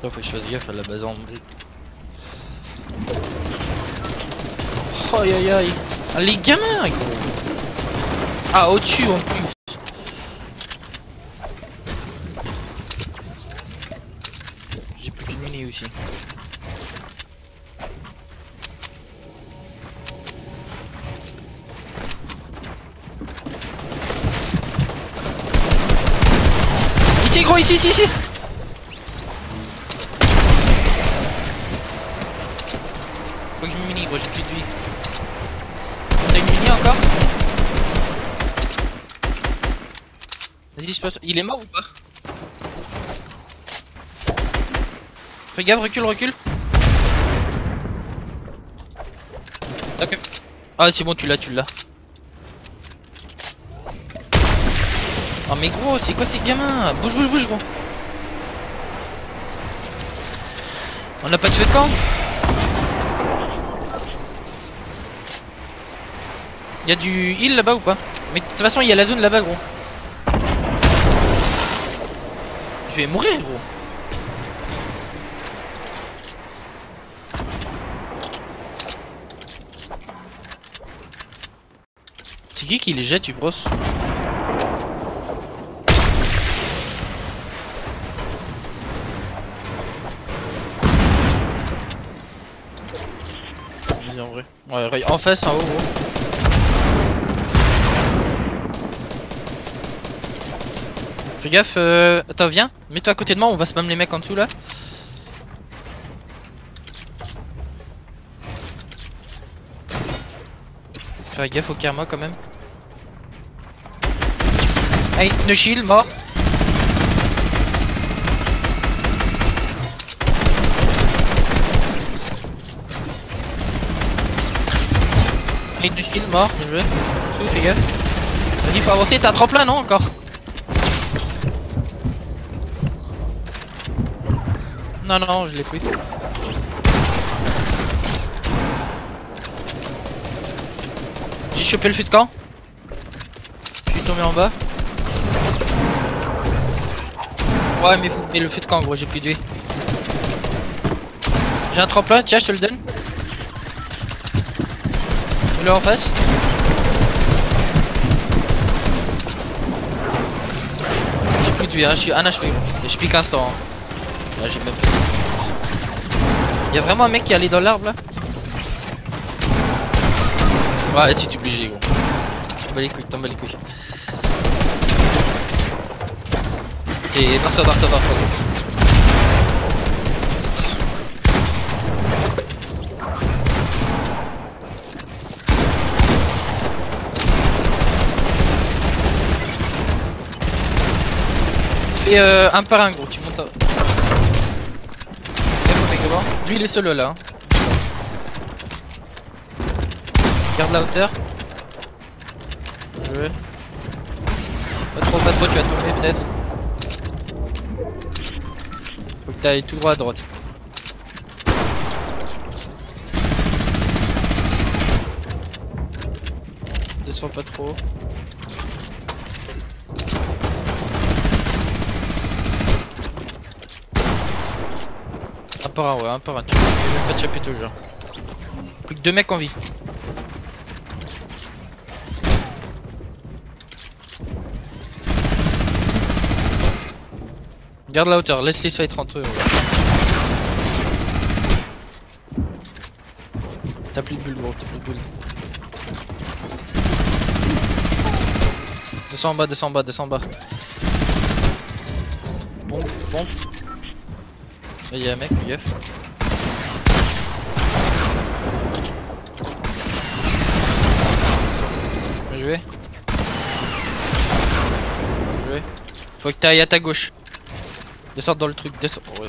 Là, faut que je fasse gaffe à la base en aïe aïe aïe. Ah, les gamins, gros. Ah, au-dessus en plus. J'ai plus qu'une mini aussi. Ici gros, ici, ici, ici je me mini gros, j'ai plus de vie. T'as une mini encore Vas-y, je passe. Il est mort ou pas Regarde, recule, recule. Ok. Ah, c'est bon, tu l'as, tu l'as. Oh, mais gros, c'est quoi ces gamins Bouge, bouge, bouge, gros. On n'a pas de feu de camp Y'a du heal là-bas ou pas Mais de toute façon, il y a la zone là-bas, gros. Je vais mourir, gros. C'est qui qui les jette, tu brosses en vrai. Ouais, en face, en haut, gros. Fais gaffe, euh... attends, viens, mets-toi à côté de moi, on va spam les mecs en dessous là. Faire gaffe au karma quand même. Hey, no shield, mort. Hey, no shield, mort, joué. Tout, fais gaffe. Vas-y, faut avancer, t'as un tremplin, non encore? Non, non, je l'ai pris. J'ai chopé le feu de camp. Je suis tombé en bas. Ouais, mais le feu de camp, gros, j'ai plus de vie. J'ai un tremplin, tiens, je te le donne. Le en face. J'ai plus de vie, hein, je suis un HP. Et je pique instant. hein. Là, j'ai même plus. Y'a vraiment un mec qui est allé dans l'arbre là Ouais, si tu obligé gros. T'en bats les couilles, t'en bats les couilles. C'est barre-toi, barre-toi, barre-toi. gros. Fais euh, un par un gros, tu montes à... Lève au mec devant. Lui il est solo là. hein. Garde la hauteur. Je... Pas trop, pas trop, tu vas tomber peut-être. Faut que t'ailles tout droit à droite. Descends pas trop. Par un, ouais, un par un. Tu peux même pas te choper toujours. Plus que deux mecs en vie. Garde la hauteur, laisse les fight entre eux. ouais. T'as plus de bulles, gros, t'as plus de bulles. Descends en bas, descends en bas, descends en bas. Bombe, bombe. Là y'a un mec, gaffe. Bien joué. Bien joué. Faut que t'ailles à ta gauche. Descends dans le truc, descends. Oh,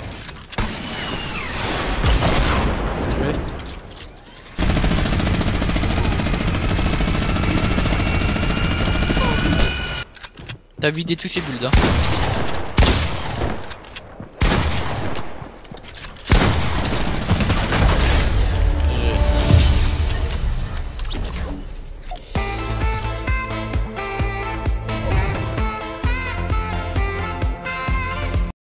joué. T'as vidé tous ces builds hein.